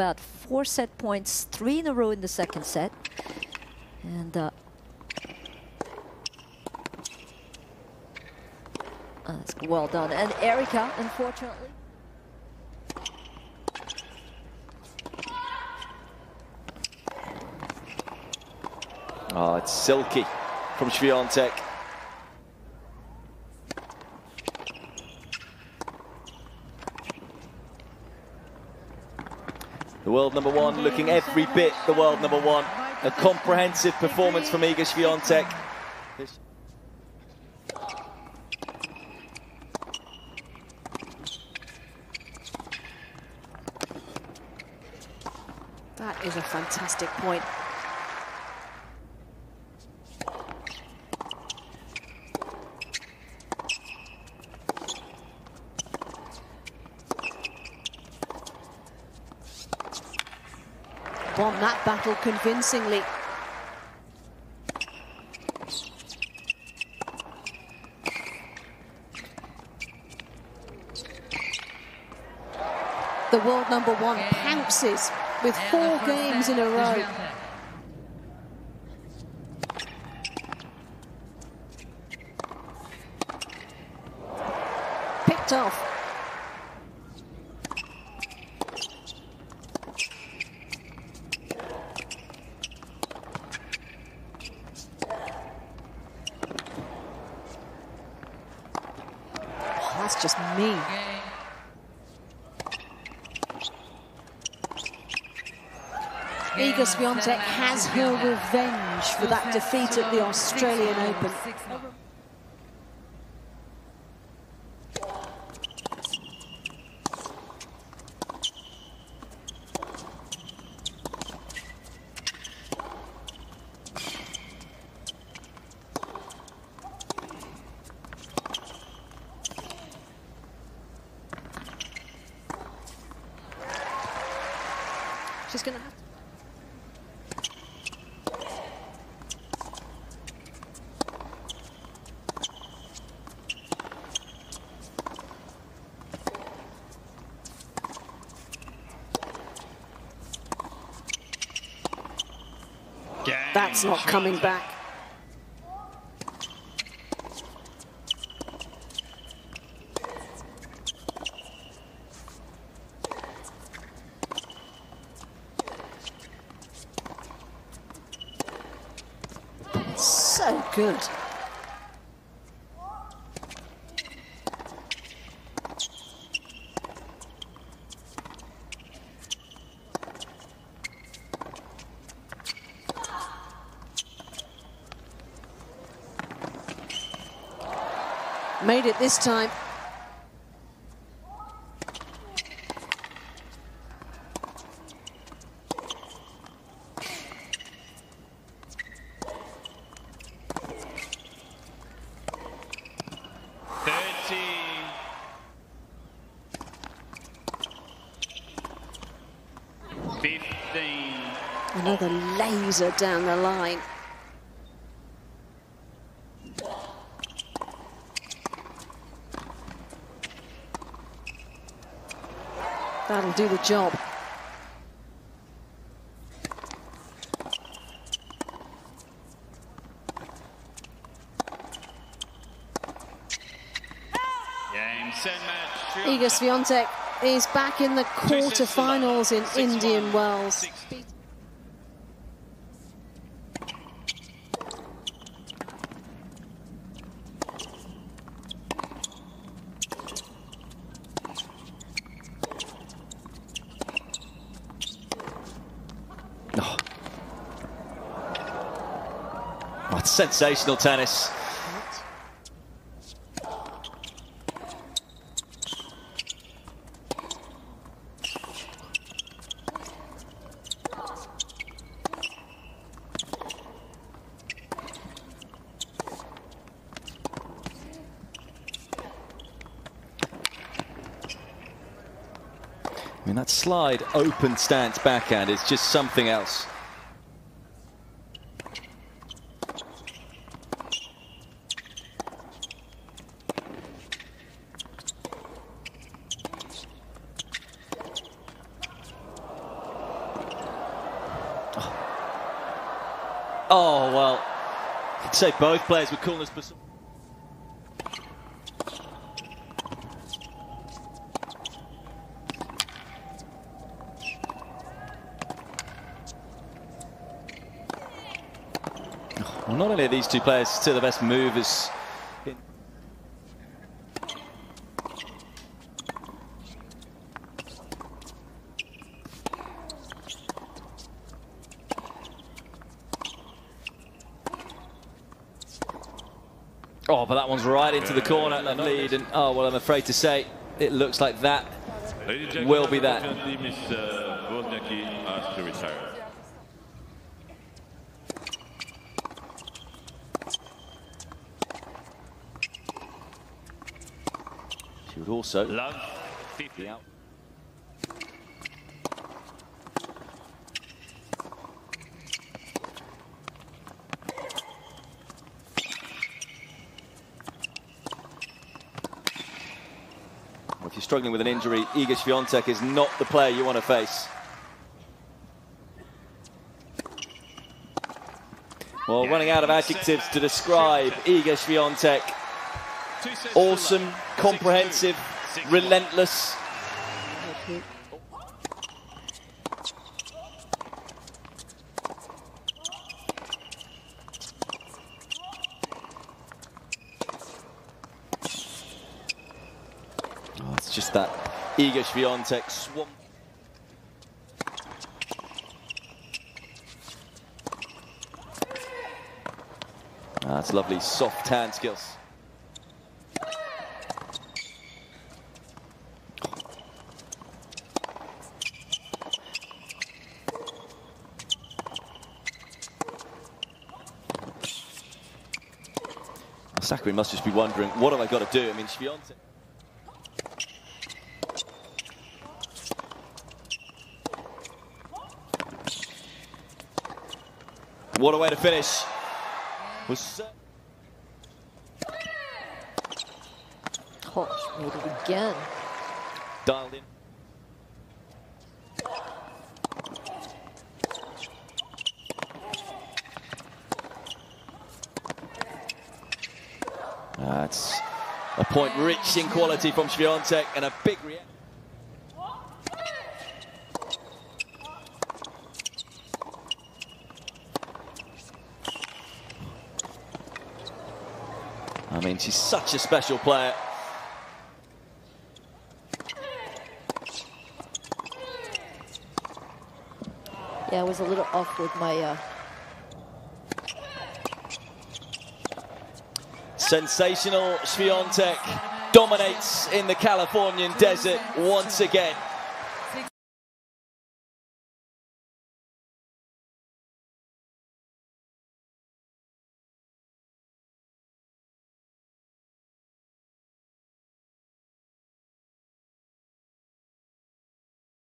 about four set points, three in a row in the second set. And uh, well done. And Erica, unfortunately. Oh, it's silky from Swiatek. The world number one looking every bit the world number one. A comprehensive performance from Iga Swiatek. That is a fantastic point. Won that battle convincingly. The world number one pounces with four games in a row. Picked off. Oh, that's just me. Iga Swiatek has her revenge for that defeat at the Australian Open. She's going to have That's not coming back. Good. Made it this time. Another laser down the line. That'll do the job. Iga Swiatek is back in the quarterfinals in Indian Wells. It's sensational tennis. I mean, that slide open stance backhand is just something else. Oh, well, I'd say both players with coolness. But... Well, not only are these two players still the best movers in Oh, but that one's right into the corner and lead. And oh, well, I'm afraid to say it looks like that will be that. She would also Love 50 out. If you're struggling with an injury, Iga Swiatek is not the player you want to face. Well, running out of adjectives to describe Iga Swiatek. Awesome, comprehensive, relentless. It's just that Iga Swiatek swamp. Ah, That's lovely, soft hand skills. Sakkari must just be wondering, what have I got to do? I mean, Swiatek. What a way to finish. Was Oh, made it again. dialed in. That's a point rich in quality from Swiatek and a big reaction. I mean, she's such a special player. Yeah, I was a little off with my uh, Sensational Swiatek dominates in the Californian desert once again.